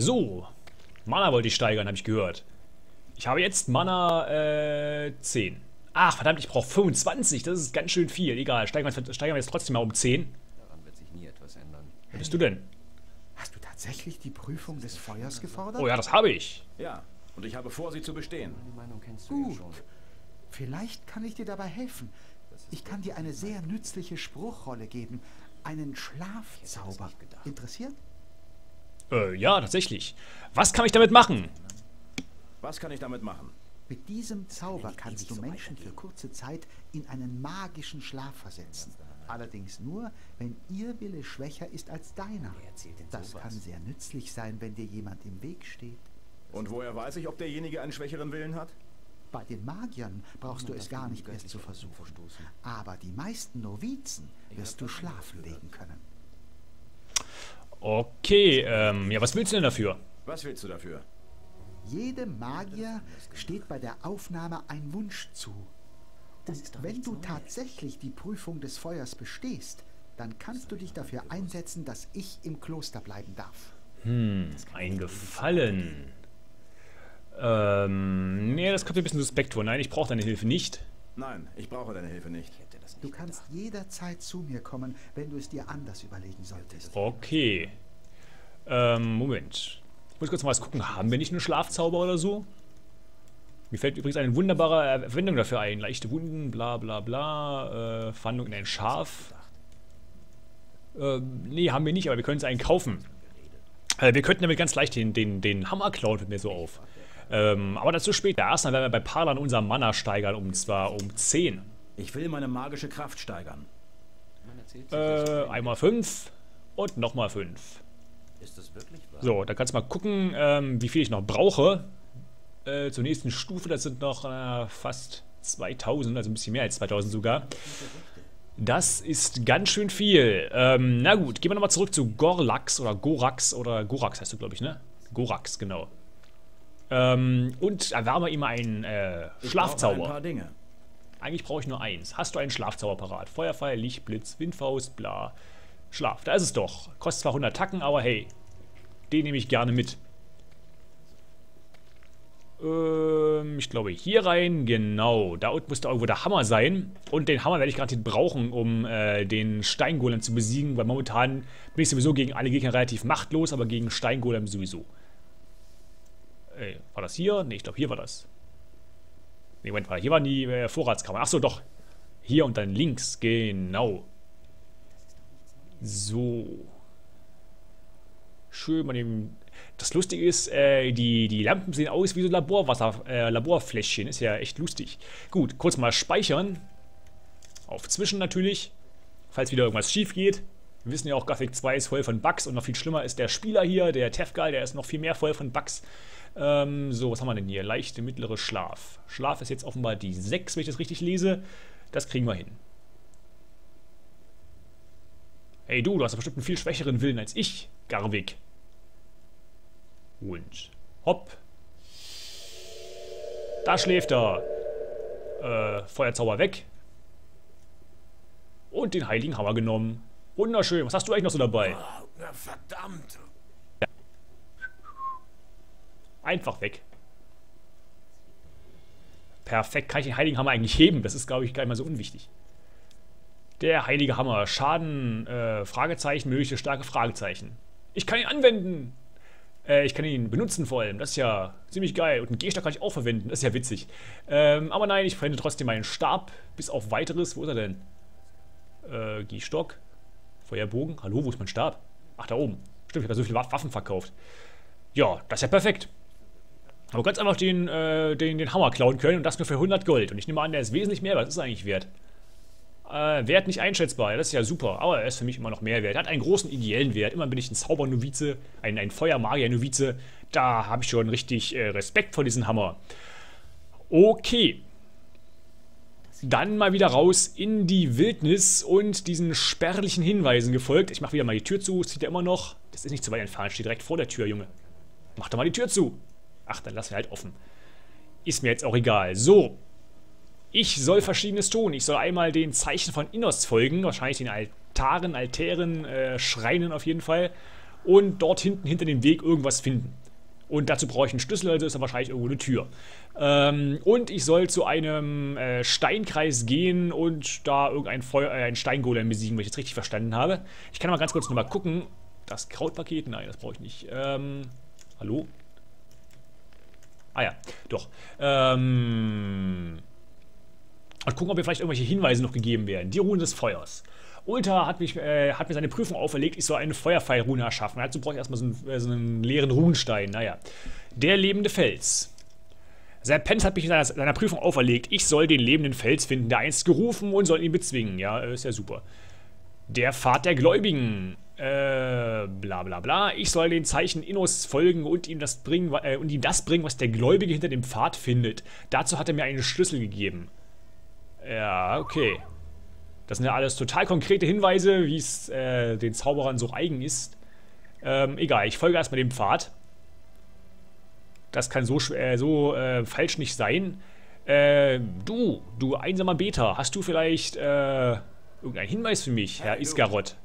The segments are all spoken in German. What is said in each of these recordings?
So, Mana wollte ich steigern, habe ich gehört. Ich habe jetzt Mana äh, 10. Ach, verdammt, ich brauche 25. Das ist ganz schön viel. Egal, steigern wir, steigern wir jetzt trotzdem mal um 10. Daran wird sich nie etwas ändern. Wer bist du denn? Hast du tatsächlich die Prüfung des Feuers gefordert? Oh ja, das habe ich. Ja, und ich habe vor, sie zu bestehen. Die Meinung kennst du ja Gut. schon. Vielleicht kann ich dir dabei helfen. Ich kann dir eine sehr nützliche Spruchrolle geben. Einen Schlafzauber. Interessiert? Äh, ja, tatsächlich. Was kann ich damit machen? Was kann ich damit machen? Mit diesem Zauber kannst du Menschen für kurze Zeit in einen magischen Schlaf versetzen. Allerdings nur, wenn ihr Wille schwächer ist als deiner. Das kann sehr nützlich sein, wenn dir jemand im Weg steht. Und woher weiß ich, ob derjenige einen schwächeren Willen hat? Bei den Magiern brauchst du es gar nicht erst zu versuchen. Aber die meisten Novizen wirst du schlafen legen können. Okay, ähm, ja, was willst du denn dafür? Was willst du dafür? Jedem Magier steht bei der Aufnahme ein Wunsch zu. Und wenn du tatsächlich die Prüfung des Feuers bestehst, dann kannst du dich dafür einsetzen, dass ich im Kloster bleiben darf. Hm, ein Gefallen. Ähm, nee, das kommt mir ein bisschen suspekt vor. Nein, ich brauche deine Hilfe nicht. Nein, ich brauche deine Hilfe nicht. Du kannst jederzeit zu mir kommen, wenn du es dir anders überlegen solltest. Okay. Ähm, Moment. Ich muss kurz mal was gucken. Haben wir nicht einen Schlafzauber oder so? Mir fällt übrigens eine wunderbare Erwendung dafür ein. Leichte Wunden, bla bla bla. Äh, Verwandlung in ein Schaf. Ähm, nee, haben wir nicht, aber wir können es einen kaufen. Äh, wir könnten damit ganz leicht den, den, den Hammer klauen, fällt mir so auf. Ähm, aber dazu später. Erstmal werden wir bei Parlan unser Mana steigern, und zwar um 10. Ich will meine magische Kraft steigern. Äh, einmal 5 und nochmal 5. Ist das wirklich wahr? So, da kannst du mal gucken, ähm, wie viel ich noch brauche. Äh, zur nächsten Stufe, das sind noch äh, fast 2000, also ein bisschen mehr als 2000 sogar. Das ist ganz schön viel. Ähm, na gut, gehen wir nochmal zurück zu Gorlax oder Gorax oder Gorax heißt du, glaube ich, ne? Gorax, genau. Ähm, und erwärme ihm einen äh, Ich brauche Ein Schlafzauber. paar Dinge. Eigentlich brauche ich nur eins. Hast du einen Schlafzauber parat? Feuerfall, Lichtblitz, Windfaust, bla. Schlaf. Da ist es doch. Kostet zwar 100 Tacken, aber hey. Den nehme ich gerne mit. Ähm, ich glaube hier rein. Genau. Da unten muss da irgendwo der Hammer sein. Und den Hammer werde ich garantiert brauchen, um äh, den Steingolem zu besiegen. Weil momentan bin ich sowieso gegen alle Gegner relativ machtlos, aber gegen Steingolem sowieso. Äh, war das hier? Ne, ich glaube hier war das. Nee, Moment mal, hier waren die äh, Vorratskammer. Achso, doch. Hier und dann links, genau. So. Schön mal dem. Das Lustige ist, äh, die, die Lampen sehen aus wie so Laborwasser, äh, Laborfläschchen. Ist ja echt lustig. Gut, kurz mal speichern. Auf Zwischen natürlich. Falls wieder irgendwas schief geht. Wir wissen ja auch, Gothic 2 ist voll von Bugs und noch viel schlimmer ist der Spieler hier, der Tefgal, der ist noch viel mehr voll von Bugs. Ähm, so, was haben wir denn hier? Leichte, mittlere Schlaf. Schlaf ist jetzt offenbar die 6, wenn ich das richtig lese. Das kriegen wir hin. Hey du, du hast bestimmt einen viel schwächeren Willen als ich, Garwig. Und hopp. Da schläft er. Äh, Feuerzauber weg. Und den heiligen Hammer genommen. Wunderschön. Was hast du eigentlich noch so dabei? Na, verdammt. Einfach weg. Perfekt. Kann ich den Heiligen Hammer eigentlich heben? Das ist, glaube ich, gar nicht mal so unwichtig. Der Heilige Hammer. Schaden, äh, Fragezeichen, mögliche starke Fragezeichen. Ich kann ihn anwenden. Äh, ich kann ihn benutzen vor allem. Das ist ja ziemlich geil. Und einen Gehstock kann ich auch verwenden. Das ist ja witzig. Ähm, aber nein, ich verwende trotzdem meinen Stab. Bis auf weiteres. Wo ist er denn? Äh, Gehstock. Feuerbogen. Hallo, wo ist mein Stab? Ach, da oben. Stimmt, ich habe ja so viele Waff- Waffen verkauft. Ja, das ist ja perfekt. Aber ganz einfach den, äh, den, den Hammer klauen können und das nur für 100 Gold. Und ich nehme an, der ist wesentlich mehr. Was ist eigentlich wert? Äh, Wert nicht einschätzbar. Das ist ja super. Aber er ist für mich immer noch mehr wert. Er hat einen großen ideellen Wert. Immer bin ich ein Zaubernovize, ein, ein Feuermagier-Novize. Da habe ich schon richtig äh, Respekt vor diesem Hammer. Okay. Dann mal wieder raus in die Wildnis und diesen spärlichen Hinweisen gefolgt. Ich mache wieder mal die Tür zu. Sieht ja immer noch. Das ist nicht zu weit entfernt. Steht direkt vor der Tür, Junge. Mach doch mal die Tür zu. Ach, dann lassen wir halt offen. Ist mir jetzt auch egal. So. Ich soll Verschiedenes tun. Ich soll einmal den Zeichen von Innos folgen. Wahrscheinlich den Altaren, Altären, äh, Schreinen auf jeden Fall. und dort hinten hinter dem Weg irgendwas finden. Und dazu brauche ich einen Schlüssel, also ist da wahrscheinlich irgendwo eine Tür. Ähm, und ich soll zu einem äh, Steinkreis gehen und da irgendein Feuer, äh, Steingolem besiegen, wenn ich jetzt richtig verstanden habe. Ich kann mal ganz kurz nochmal gucken. Das Krautpaket? Nein, das brauche ich nicht. Ähm, hallo? Ah ja, doch. Ähm, und gucken, ob mir vielleicht irgendwelche Hinweise noch gegeben werden. Die Ruhen des Feuers. Ulta hat, mich, äh, hat mir seine Prüfung auferlegt, ich soll eine Feuerpfeilrune erschaffen. Dazu brauche ich erstmal so einen, äh, so einen leeren Runenstein. Naja. Der lebende Fels. Serpent hat mich in seiner, seiner, Prüfung auferlegt, ich soll den lebenden Fels finden, der einst gerufen und soll ihn bezwingen. Ja, ist ja super. Der Pfad der Gläubigen. Äh, bla bla bla. Ich soll den Zeichen Innos folgen und ihm das bringen, äh, und ihm das bringen, was der Gläubige hinter dem Pfad findet. Dazu hat er mir einen Schlüssel gegeben. Ja, okay. Das sind ja alles total konkrete Hinweise, wie es äh, den Zauberern so eigen ist. Ähm, egal, ich folge erstmal dem Pfad. Das kann so, äh, so äh, falsch nicht sein. Äh, du, du einsamer Beter, hast du vielleicht äh, irgendeinen Hinweis für mich, Herr Iskarot?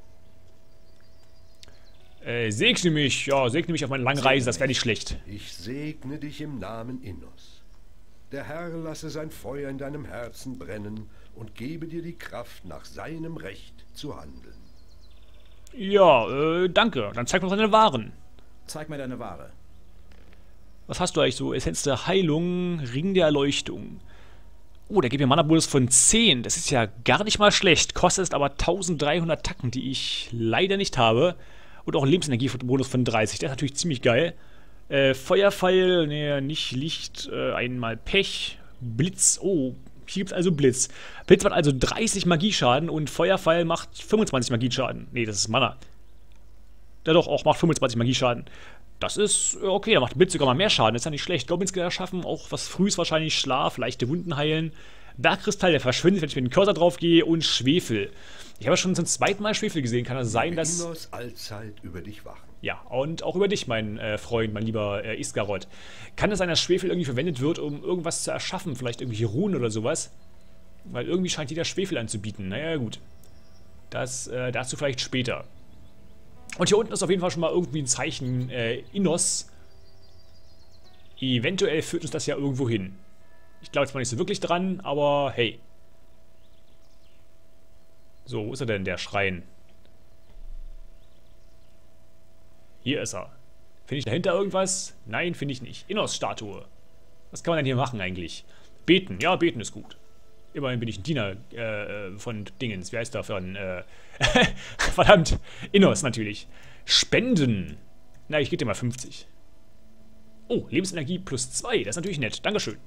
Äh, segne mich, ja, segne mich auf meine lange Reise, das wäre nicht schlecht. Ich segne dich im Namen Innos. Der Herr lasse sein Feuer in deinem Herzen brennen und gebe dir die Kraft, nach seinem Recht zu handeln. Ja, äh, danke. Dann zeig mir deine Waren. Zeig mir deine Ware. Was hast du eigentlich so? Essenz der Heilung, Ring der Erleuchtung. Oh, der gibt mir Mana-Bonus von 10. Das ist ja gar nicht mal schlecht. Kostet aber 1300 Tacken, die ich leider nicht habe. Und auch einen Lebensenergie-Bonus von 30. Der ist natürlich ziemlich geil. Äh, Feuerpfeil, nee, nicht Licht, äh, einmal Pech. Blitz, oh, hier gibt es also Blitz. Blitz macht also 30 Magieschaden und Feuerpfeil macht 25 Magieschaden. Nee, das ist Mana. Der doch auch macht 25 Magieschaden. Das ist okay, da macht Blitz sogar mal mehr Schaden. Das ist ja nicht schlecht. Goblins schaffen, auch was frühes wahrscheinlich Schlaf, leichte Wunden heilen. Bergkristall, der verschwindet, wenn ich mit dem Cursor drauf gehe und Schwefel. Ich habe schon zum zweiten Mal Schwefel gesehen. Kann das sein, dass... Innos allzeit über dich wachen. Ja, und auch über dich, mein äh, Freund, mein lieber äh, Iskarot. Kann es sein, dass Schwefel irgendwie verwendet wird, um irgendwas zu erschaffen? Vielleicht irgendwie Runen oder sowas? Weil irgendwie scheint jeder Schwefel anzubieten. Naja, gut. Das äh, dazu vielleicht später. Und hier unten ist auf jeden Fall schon mal irgendwie ein Zeichen äh, Innos. Eventuell führt uns das ja irgendwo hin. Ich glaube mal nicht so wirklich dran, aber hey. So, wo ist er denn, der Schrein? Hier ist er. Finde ich dahinter irgendwas? Nein, finde ich nicht. Innos-Statue. Was kann man denn hier machen eigentlich? Beten. Ja, beten ist gut. Immerhin bin ich ein Diener äh, von Dingens. Wie heißt der von? Äh, verdammt. Innos natürlich. Spenden. Na, ich gebe dir mal 50. Oh, Lebensenergie plus 2. Das ist natürlich nett. Dankeschön.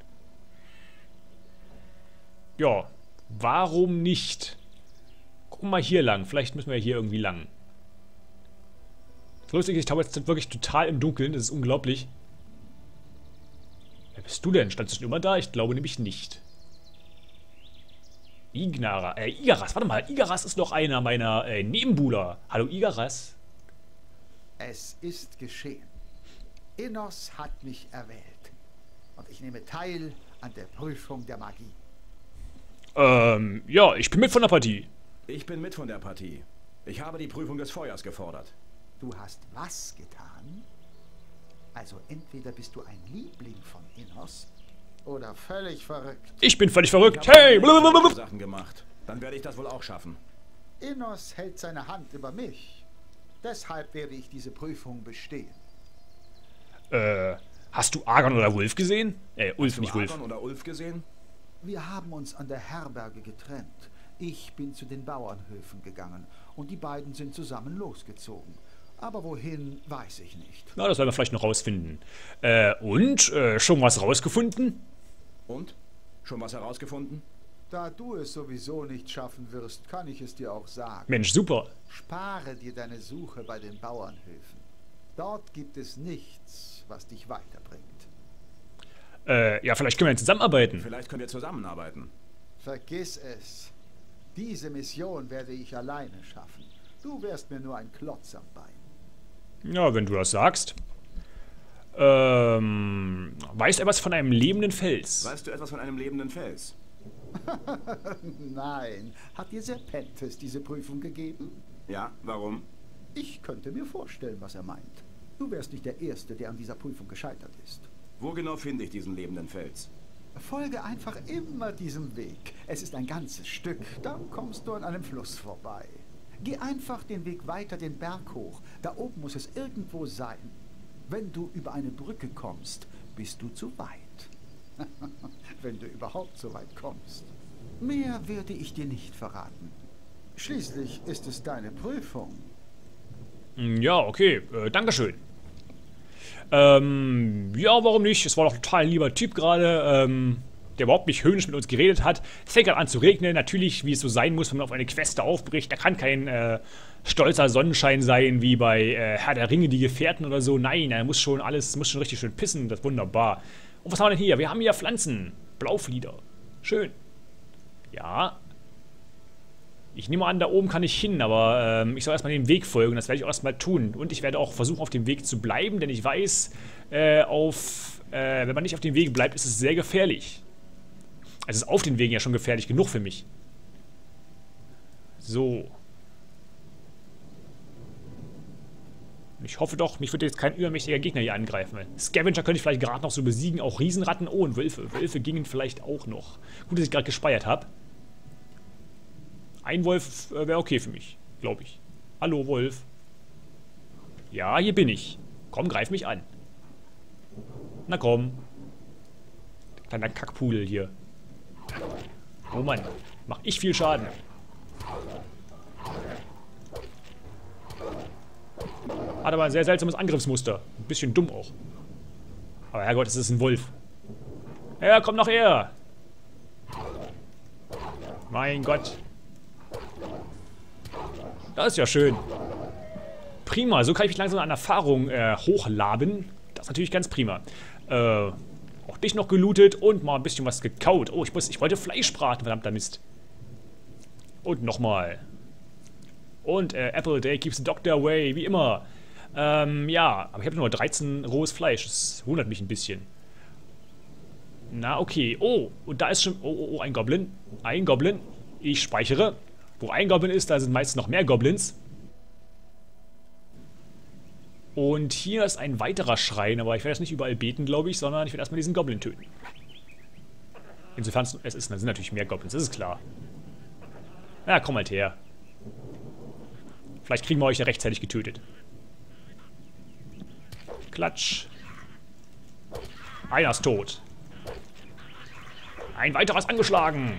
Ja, warum nicht? Gucken wir mal hier lang. Vielleicht müssen wir hier irgendwie lang. Lustig, ich glaube, jetzt wirklich total im Dunkeln. Das ist unglaublich. Wer bist du denn? Standst du schon immer da? Ich glaube nämlich nicht. Ignara, äh, Igaras, warte mal. Igaras ist doch einer meiner äh, Nebenbuhler. Hallo, Igaras. Es ist geschehen. Innos hat mich erwählt. Und ich nehme teil an der Prüfung der Magie. Ähm, ja, ich bin mit von der Partie. Ich bin mit von der Partie. Ich habe die Prüfung des Feuers gefordert. Du hast was getan? Also entweder bist du ein Liebling von Innos oder völlig verrückt. Ich bin völlig verrückt. Hey! blablabla Sachen gemacht. Dann werde ich das wohl auch schaffen. Innos hält seine Hand über mich. Deshalb werde ich diese Prüfung bestehen. Äh, hast du Argon oder Wolf gesehen? Äh, Ulf, Hast du nicht Wolf. Argon oder Ulf gesehen? Wir haben uns an der Herberge getrennt. Ich bin zu den Bauernhöfen gegangen und die beiden sind zusammen losgezogen. Aber wohin, weiß ich nicht. Na, das werden wir vielleicht noch rausfinden. Äh, und? Äh, schon was rausgefunden? Und? Schon was herausgefunden? Da du es sowieso nicht schaffen wirst, kann ich es dir auch sagen. Mensch, super. Spare dir deine Suche bei den Bauernhöfen. Dort gibt es nichts, was dich weiterbringt. Äh, ja, vielleicht können wir zusammenarbeiten. Vielleicht können wir zusammenarbeiten. Vergiss es. Diese Mission werde ich alleine schaffen. Du wärst mir nur ein Klotz am Bein. Ja, wenn du das sagst. Ähm, weißt du etwas von einem lebenden Fels? Weißt du etwas von einem lebenden Fels? Nein. Hat dir Serpentes diese Prüfung gegeben? Ja, warum? Ich könnte mir vorstellen, was er meint. Du wärst nicht der Erste, der an dieser Prüfung gescheitert ist. Wo genau finde ich diesen lebenden Fels? Folge einfach immer diesem Weg. Es ist ein ganzes Stück, dann kommst du an einem Fluss vorbei. Geh einfach den Weg weiter den Berg hoch. Da oben muss es irgendwo sein. Wenn du über eine Brücke kommst, bist du zu weit. Wenn du überhaupt so weit kommst. Mehr werde ich dir nicht verraten. Schließlich ist es deine Prüfung. Hm, Ja, okay. Äh, Dankeschön. Ähm, ja, warum nicht? Es war doch total ein lieber Typ gerade, ähm, der überhaupt nicht höhnisch mit uns geredet hat. Es fängt gerade an zu regnen. Natürlich, wie es so sein muss, wenn man auf eine Queste aufbricht. Da kann kein äh, stolzer Sonnenschein sein, wie bei äh, Herr der Ringe, die Gefährten oder so. Nein, er muss schon alles, muss schon richtig schön pissen. Das ist wunderbar. Und was haben wir denn hier? Wir haben hier Pflanzen. Blauflieder. Schön. Ja, ich nehme an, da oben kann ich hin, aber ähm, ich soll erstmal dem Weg folgen. Das werde ich auch erstmal tun. Und ich werde auch versuchen, auf dem Weg zu bleiben, denn ich weiß, äh, auf, äh, wenn man nicht auf dem Weg bleibt, ist es sehr gefährlich. Es ist auf den Wegen ja schon gefährlich genug für mich. So. Ich hoffe doch, mich wird jetzt kein übermächtiger Gegner hier angreifen. Scavenger könnte ich vielleicht gerade noch so besiegen, auch Riesenratten. Oh, und Wölfe. Wölfe gingen vielleicht auch noch. Gut, dass ich gerade gespeiert habe. Ein Wolf äh, wäre okay für mich, glaube ich. Hallo, Wolf. Ja, hier bin ich. Komm, greif mich an. Na komm. Kleiner Kackpudel hier. Oh Mann, mach ich viel Schaden. Hat aber ein sehr seltsames Angriffsmuster. Ein bisschen dumm auch. Aber Herrgott, es ist ein Wolf. Ja, komm noch her. Mein Gott. Das ist ja schön. Prima, so kann ich mich langsam an Erfahrung äh, hochlaben. Das ist natürlich ganz prima. Äh, auch dich noch gelootet und mal ein bisschen was gekaut. Oh, ich, muss, ich wollte Fleisch braten, verdammter Mist. Und nochmal. Und äh, Apple Day keeps the doctor away, wie immer. Ähm, ja, aber ich habe nur 13 rohes Fleisch. Das wundert mich ein bisschen. Na, okay. Oh, und da ist schon... Oh, oh, oh, ein Goblin. Ein Goblin. Ich speichere. Wo ein Goblin ist, da sind meistens noch mehr Goblins. Und hier ist ein weiterer Schrein, aber ich werde jetzt nicht überall beten, glaube ich, sondern ich werde erstmal diesen Goblin töten. Insofern es ist, dann sind natürlich mehr Goblins, das ist klar. Na, komm halt her. Vielleicht kriegen wir euch ja rechtzeitig getötet. Klatsch. Einer ist tot. Ein weiterer ist angeschlagen.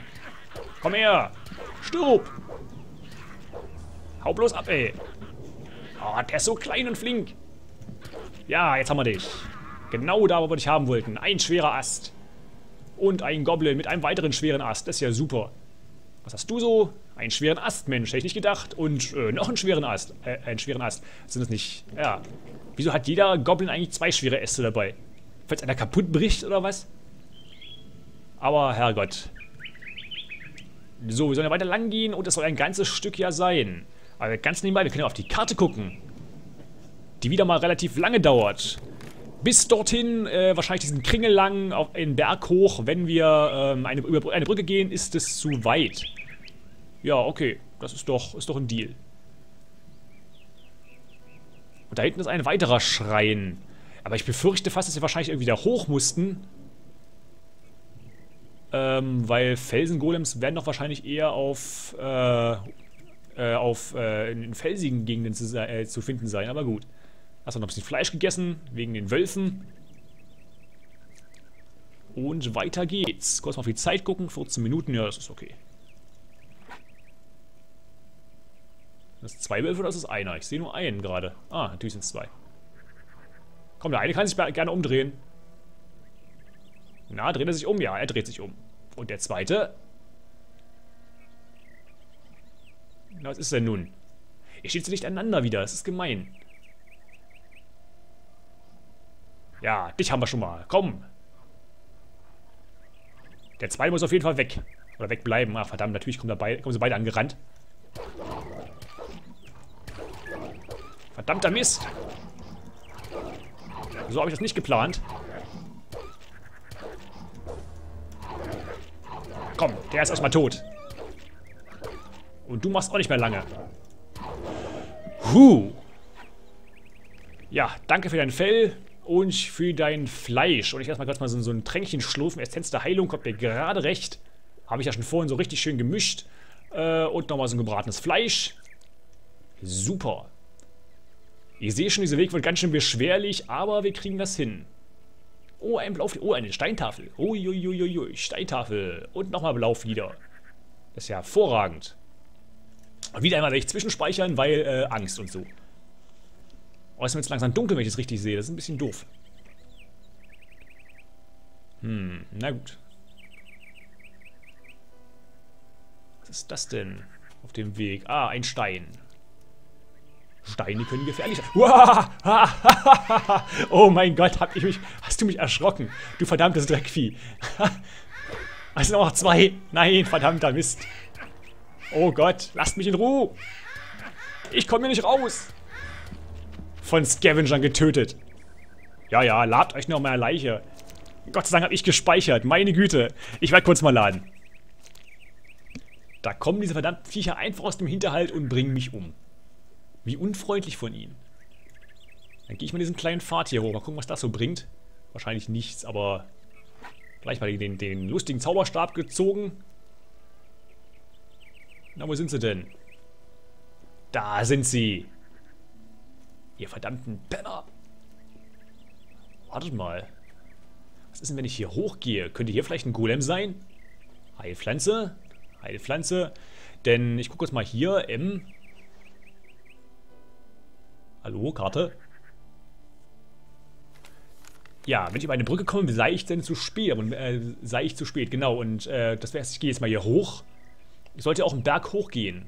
Komm her. Stirb. Hau bloß ab, ey. Oh, der ist so klein und flink. Ja, jetzt haben wir dich. Genau da, wo wir dich haben wollten. Ein schwerer Ast. Und ein Goblin mit einem weiteren schweren Ast. Das ist ja super. Was hast du so? Einen schweren Ast, Mensch. Hätte ich nicht gedacht. Und äh, noch einen schweren Ast. Äh, einen schweren Ast. Sind das nicht... Ja. Wieso hat jeder Goblin eigentlich zwei schwere Äste dabei? Falls einer kaputt bricht oder was? Aber Herrgott. So, wir sollen ja weiter lang gehen und es soll ein ganzes Stück ja sein. Aber ganz nebenbei, wir können ja auf die Karte gucken. Die wieder mal relativ lange dauert. Bis dorthin, äh, wahrscheinlich diesen Kringel lang, auf einen Berg hoch. Wenn wir ähm, eine, über eine Brücke gehen, ist es zu weit. Ja, okay. Das ist doch, ist doch ein Deal. Und da hinten ist ein weiterer Schrein. Aber ich befürchte fast, dass wir wahrscheinlich irgendwie da hoch mussten. Ähm, weil Felsengolems werden doch wahrscheinlich eher auf, äh, äh, auf, äh, in, in felsigen Gegenden zu, äh, zu finden sein. Aber gut. Hast du noch ein bisschen Fleisch gegessen, wegen den Wölfen. Und weiter geht's. Kurz mal auf die Zeit gucken. 14 Minuten, ja, das ist okay. Das ist zwei Wölfe oder ist das einer? Ich sehe nur einen gerade. Ah, natürlich sind es zwei. Komm, der eine kann sich gerne umdrehen. Na, dreht er sich um? Ja, er dreht sich um. Und der zweite? Na, was ist denn nun? Ihr steht so nicht aneinander wieder, das ist gemein. Ja, dich haben wir schon mal. Komm. Der zweite muss auf jeden Fall weg. Oder wegbleiben. Ach, verdammt, natürlich kommen, dabei, kommen sie beide angerannt. Verdammter Mist. So habe ich das nicht geplant. Komm, der ist erstmal tot. Und du machst auch nicht mehr lange. Huh. Ja, danke für dein Fell und für dein Fleisch. Und ich erstmal kurz mal so, so ein Tränkchen schlurfen. Essenz der Heilung kommt mir gerade recht. Habe ich ja schon vorhin so richtig schön gemischt. Äh, und nochmal so ein gebratenes Fleisch. Super. Ich sehe schon, dieser Weg wird ganz schön beschwerlich, aber wir kriegen das hin. Oh, ein Blauflieder. Oh, eine Steintafel. Uiuiuiui, Steintafel. Und nochmal Blauflieder. Das ist ja hervorragend. Wieder einmal werde ich zwischenspeichern, weil äh, Angst und so. Oh, ist mir jetzt langsam dunkel, wenn ich das richtig sehe. Das ist ein bisschen doof. Hm, na gut. Was ist das denn auf dem Weg? Ah, ein Stein. Steine können gefährlich sein. Oh mein Gott, hab ich mich, hast du mich erschrocken? Du verdammtes Dreckvieh. Es sind auch noch zwei. Nein, verdammter Mist. Oh Gott, lasst mich in Ruhe. Ich komme hier nicht raus. Von Scavengern getötet. Ja, ja, ladet euch noch mal eine Leiche. Gott sei Dank habe ich gespeichert. Meine Güte. Ich werde kurz mal laden. Da kommen diese verdammten Viecher einfach aus dem Hinterhalt und bringen mich um. Wie unfreundlich von ihnen. Dann gehe ich mal diesen kleinen Pfad hier hoch. Mal gucken, was das so bringt. Wahrscheinlich nichts, aber Gleich mal den, den lustigen Zauberstab gezogen. Na, wo sind sie denn? Da sind sie. Ihr verdammten Penner. Wartet mal. Was ist denn, wenn ich hier hochgehe? Könnte hier vielleicht ein Golem sein? Heilpflanze. Heilpflanze. Denn ich gucke jetzt mal hier. M. Hallo, Karte. Ja, wenn ich über eine Brücke komme, sei ich denn zu spät. Und, äh, sei ich zu spät, genau. Und äh, das wäre ich gehe jetzt mal hier hoch. Ich sollte auch einen Berg hochgehen.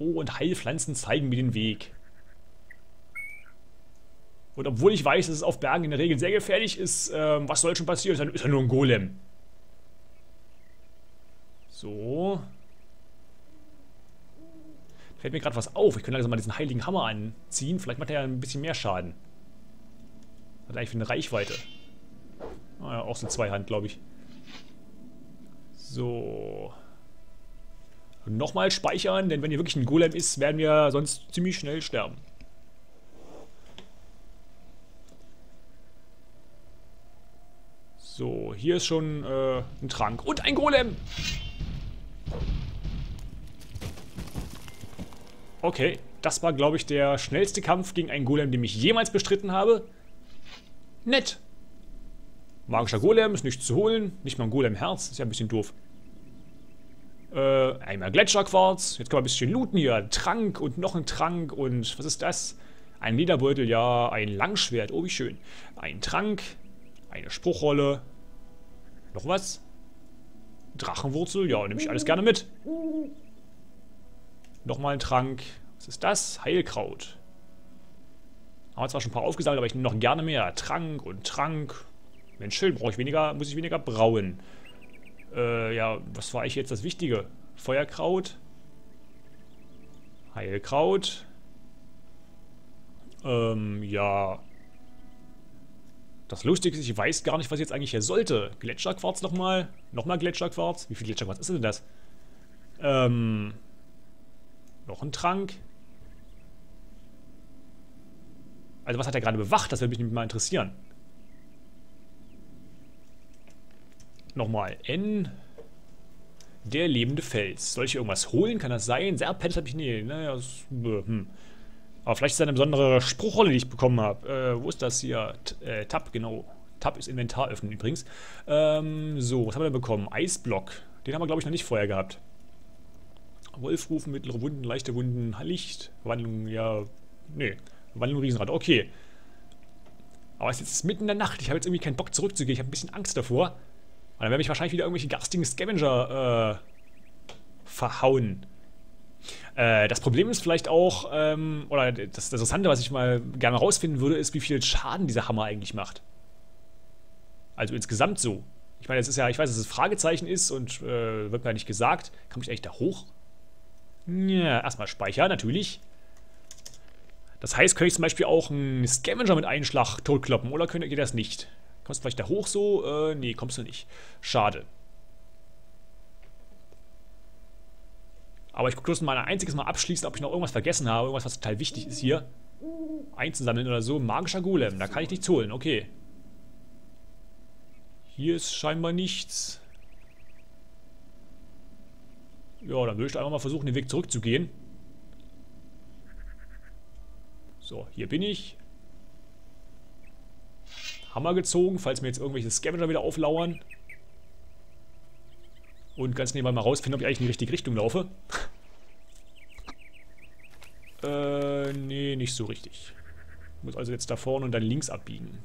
Oh, und Heilpflanzen zeigen mir den Weg. Und obwohl ich weiß, dass es auf Bergen in der Regel sehr gefährlich ist, ähm, was soll schon passieren? Ist ja nur ein Golem. So. Fällt mir gerade was auf. Ich könnte also mal diesen heiligen Hammer anziehen. Vielleicht macht er ja ein bisschen mehr Schaden. Hat eigentlich für eine Reichweite. Ah ja, auch so Zweihand, glaube ich. So. Nochmal speichern, denn wenn hier wirklich ein Golem ist, werden wir sonst ziemlich schnell sterben. So, hier ist schon äh, ein Trank. Und ein Golem! Okay, das war, glaube ich, der schnellste Kampf gegen einen Golem, den ich jemals bestritten habe. Nett. Magischer Golem ist nichts zu holen. Nicht mal ein Golem-Herz. Ist ja ein bisschen doof. Äh, einmal Gletscherquarz. Jetzt können wir ein bisschen looten hier. Ein Trank und noch ein Trank. Und was ist das? Ein Lederbeutel, ja. Ein Langschwert. Oh, wie schön. Ein Trank. Eine Spruchrolle. Noch was? Drachenwurzel. Ja, nehme ich alles gerne mit. Nochmal ein Trank. Was ist das? Heilkraut. Haben wir zwar schon ein paar aufgesammelt, aber ich nehme noch gerne mehr. Trank und Trank. Mensch, schön, brauche ich weniger, muss ich weniger brauen. Äh, ja, was war eigentlich jetzt das Wichtige? Feuerkraut. Heilkraut. Ähm, ja. Das Lustige ist, ich weiß gar nicht, was ich jetzt eigentlich hier sollte. Gletscherquarz nochmal. Nochmal Gletscherquarz. Wie viel Gletscherquarz ist denn das? Ähm, noch ein Trank. Also was hat er gerade bewacht? Das würde mich mal interessieren. Nochmal. N. Der lebende Fels. Soll ich irgendwas holen? Kann das sein? Serpent habe ich... Nee, naja, das, hm. Aber vielleicht ist das eine besondere Spruchrolle, die ich bekommen habe. Äh, wo ist das hier? T äh, Tab, genau. Tab ist Inventar öffnen übrigens. Ähm, so, was haben wir denn bekommen? Eisblock. Den haben wir, glaube ich, noch nicht vorher gehabt. Wolf rufen, mittlere Wunden, leichte Wunden, Licht, Wandlung, ja, nee, Wandlung Riesenrad, okay. Aber es ist jetzt mitten in der Nacht, ich habe jetzt irgendwie keinen Bock zurückzugehen, ich habe ein bisschen Angst davor. Dann werde ich wahrscheinlich wieder irgendwelche garstigen Scavenger, äh, verhauen. Äh, das Problem ist vielleicht auch, ähm, oder das, das Interessante, was ich mal gerne rausfinden würde, ist, wie viel Schaden dieser Hammer eigentlich macht. Also insgesamt so. Ich meine, es ist ja, ich weiß, dass es Fragezeichen ist und äh, wird mir nicht gesagt. Kann ich eigentlich da hoch? Ja, erstmal speichern, natürlich. Das heißt, könnte ich zum Beispiel auch einen Scavenger mit einem Schlag totkloppen, oder könnt, geht das nicht? Kommst du vielleicht da hoch so? Äh, nee, kommst du nicht. Schade. Aber ich gucke mal ein einziges Mal abschließen, ob ich noch irgendwas vergessen habe. Irgendwas, was total wichtig ist hier. Einzusammeln oder so. Magischer Golem. Da kann ich nichts holen. Okay. Hier ist scheinbar nichts. Ja, dann würde ich einfach mal versuchen, den Weg zurückzugehen. So, hier bin ich. Hammer gezogen, falls mir jetzt irgendwelche Scavenger wieder auflauern. Und ganz nebenbei mal rausfinden, ob ich eigentlich in die richtige Richtung laufe. äh, nee, nicht so richtig. Ich muss also jetzt da vorne und dann links abbiegen.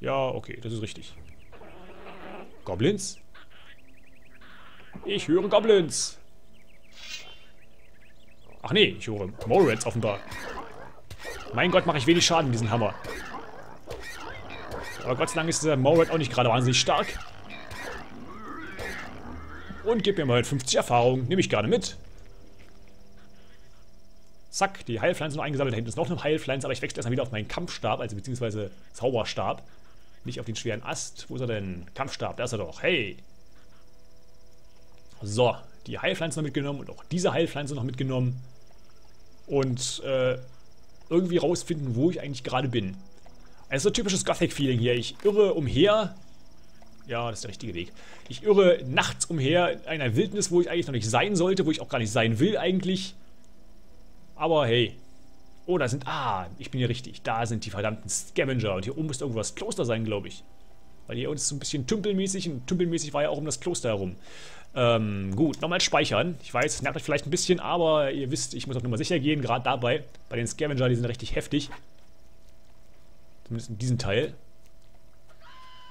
Ja, okay, das ist richtig. Goblins? Ich höre Goblins. Ach nee, ich höre Morats offenbar. Mein Gott, mache ich wenig Schaden mit diesem Hammer. Aber Gott sei Dank ist dieser Morad auch nicht gerade wahnsinnig stark. Und gib mir mal 50 Erfahrung. Nehme ich gerne mit. Zack, die Heilpflanze noch eingesammelt. Da hinten ist noch eine Heilpflanze, aber ich wechsle erstmal wieder auf meinen Kampfstab, also beziehungsweise Zauberstab. Nicht auf den schweren Ast. Wo ist er denn? Kampfstab, da ist er doch. Hey! So, die Heilpflanze noch mitgenommen und auch diese Heilpflanze noch mitgenommen. Und äh, irgendwie rausfinden, wo ich eigentlich gerade bin. Also typisches Gothic-Feeling hier. Ich irre umher. Ja, das ist der richtige Weg. Ich irre nachts umher in einer Wildnis, wo ich eigentlich noch nicht sein sollte, wo ich auch gar nicht sein will eigentlich. Aber hey. Oh, da sind... Ah, ich bin hier richtig. Da sind die verdammten Scavenger. Und hier oben müsste irgendwo das Kloster sein, glaube ich. Weil hier ist so ein bisschen tümpelmäßig. Und tümpelmäßig war ja auch um das Kloster herum. Ähm, gut, nochmal speichern. Ich weiß, es nervt euch vielleicht ein bisschen, aber ihr wisst, ich muss auf Nummer sicher gehen. Gerade dabei. Bei den Scavenger, die sind richtig heftig. Zumindest in diesem Teil.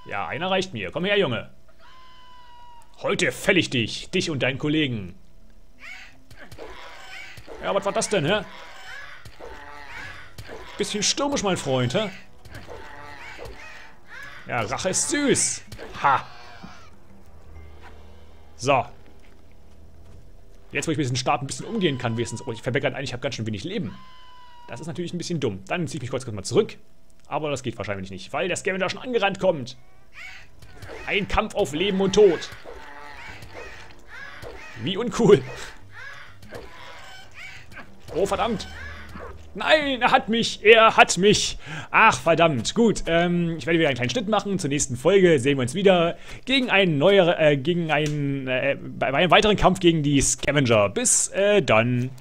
Ja, einer reicht mir. Komm her, Junge. Heute fäll ich dich. Dich und deinen Kollegen. Ja, was war das denn, hä? Bisschen stürmisch, mein Freund, hä? Ja, Rache ist süß. Ha. So. Jetzt, wo ich mit diesem Stab ein bisschen umgehen kann, wenigstens. Oh, ich verbeckert eigentlich, ich habe ganz schön wenig Leben. Das ist natürlich ein bisschen dumm. Dann ziehe ich mich kurz, kurz mal zurück. Aber das geht wahrscheinlich nicht, weil der Scavenger schon angerannt kommt. Ein Kampf auf Leben und Tod. Wie uncool. Oh, verdammt. Nein, er hat mich. Er hat mich. Ach, verdammt. Gut, ähm, ich werde wieder einen kleinen Schnitt machen. Zur nächsten Folge sehen wir uns wieder gegen einen neuer, äh, gegen einen, äh, bei einem weiteren Kampf gegen die Scavenger. Bis, äh, dann.